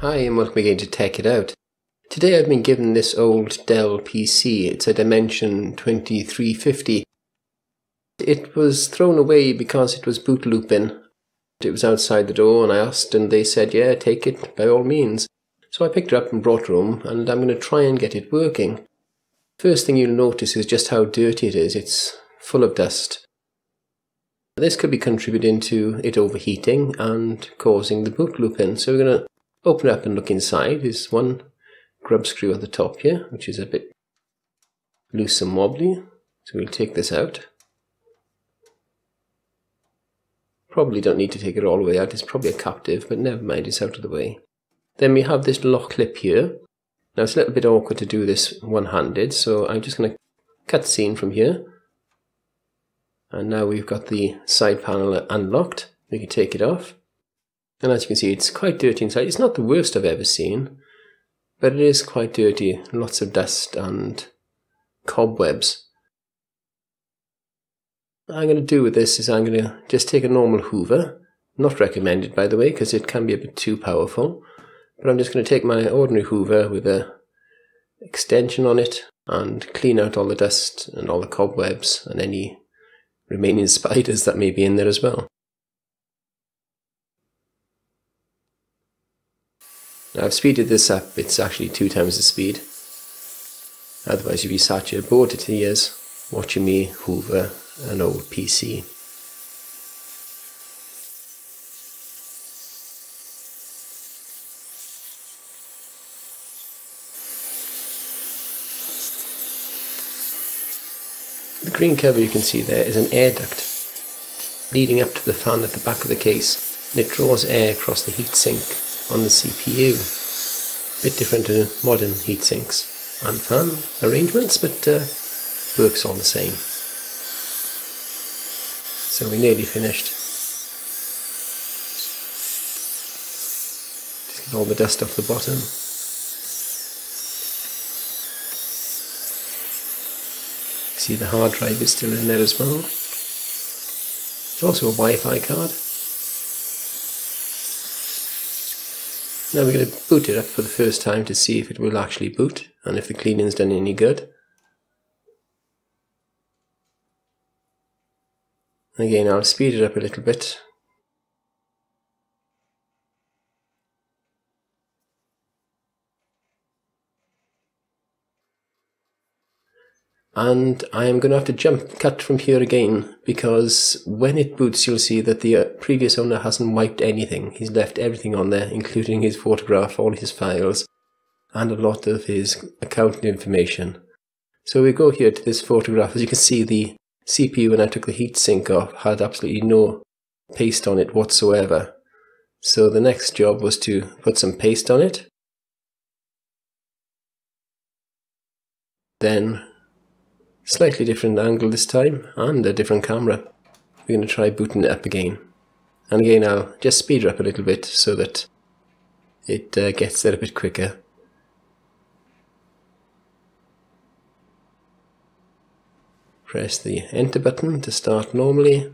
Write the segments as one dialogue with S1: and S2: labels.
S1: Hi and welcome again to Tech It Out. Today I've been given this old Dell PC. It's a Dimension 2350. It was thrown away because it was boot looping. It was outside the door and I asked and they said, yeah, take it by all means. So I picked it up and brought it home and I'm going to try and get it working. First thing you'll notice is just how dirty it is. It's full of dust. This could be contributing to it overheating and causing the boot looping. So we're going to open up and look inside. There's one grub screw at the top here, which is a bit loose and wobbly. So we'll take this out. Probably don't need to take it all the way out. It's probably a captive, but never mind, it's out of the way. Then we have this lock clip here. Now it's a little bit awkward to do this one-handed, so I'm just going to cut scene from here. And now we've got the side panel unlocked. We can take it off. And as you can see, it's quite dirty inside. It's not the worst I've ever seen, but it is quite dirty. Lots of dust and cobwebs. What I'm going to do with this is I'm going to just take a normal hoover. Not recommended, by the way, because it can be a bit too powerful. But I'm just going to take my ordinary hoover with a extension on it and clean out all the dust and all the cobwebs and any remaining spiders that may be in there as well. Now I've speeded this up, it's actually two times the speed. Otherwise you'd be sat here bored to tears watching me hoover an old PC. The green cover you can see there is an air duct leading up to the fan at the back of the case and it draws air across the heatsink on the CPU. A bit different to modern heat sinks and fan arrangements, but uh, works all the same. So we're nearly finished. Just get all the dust off the bottom. See the hard drive is still in there as well. It's also a Wi-Fi card. Now we're going to boot it up for the first time to see if it will actually boot and if the cleaning's done any good. Again, I'll speed it up a little bit and I am going to have to jump cut from here again because when it boots you'll see that the uh, previous owner hasn't wiped anything. He's left everything on there including his photograph, all his files and a lot of his account information. So we go here to this photograph. As you can see the CPU when I took the heatsink off had absolutely no paste on it whatsoever. So the next job was to put some paste on it. Then Slightly different angle this time and a different camera. We're going to try booting it up again. And again I'll just speed up a little bit so that it uh, gets there a bit quicker. Press the enter button to start normally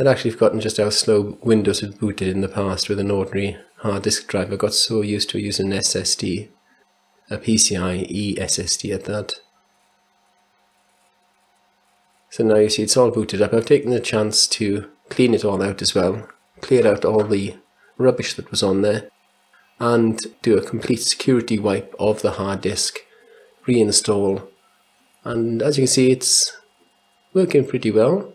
S1: I'd actually forgotten just how slow Windows had booted in the past with an ordinary hard disk drive. I got so used to using an SSD, a PCIe SSD at that. So now you see it's all booted up. I've taken the chance to clean it all out as well, clear out all the rubbish that was on there, and do a complete security wipe of the hard disk, reinstall, and as you can see it's working pretty well.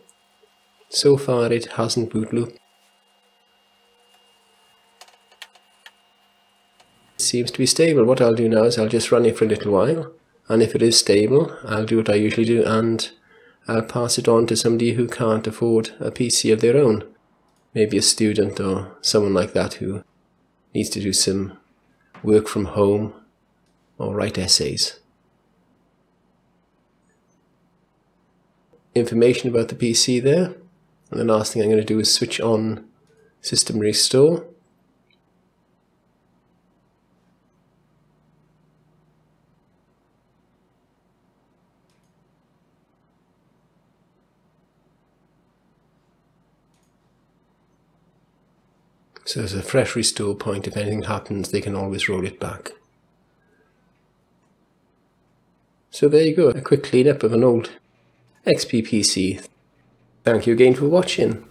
S1: So far it hasn't boot loop. It seems to be stable. What I'll do now is I'll just run it for a little while and if it is stable I'll do what I usually do and I'll pass it on to somebody who can't afford a PC of their own. Maybe a student or someone like that who needs to do some work from home or write essays. Information about the PC there. And the last thing I'm going to do is switch on system restore. So there's a fresh restore point. If anything happens, they can always roll it back. So there you go, a quick cleanup of an old XP PC Thank you again for watching.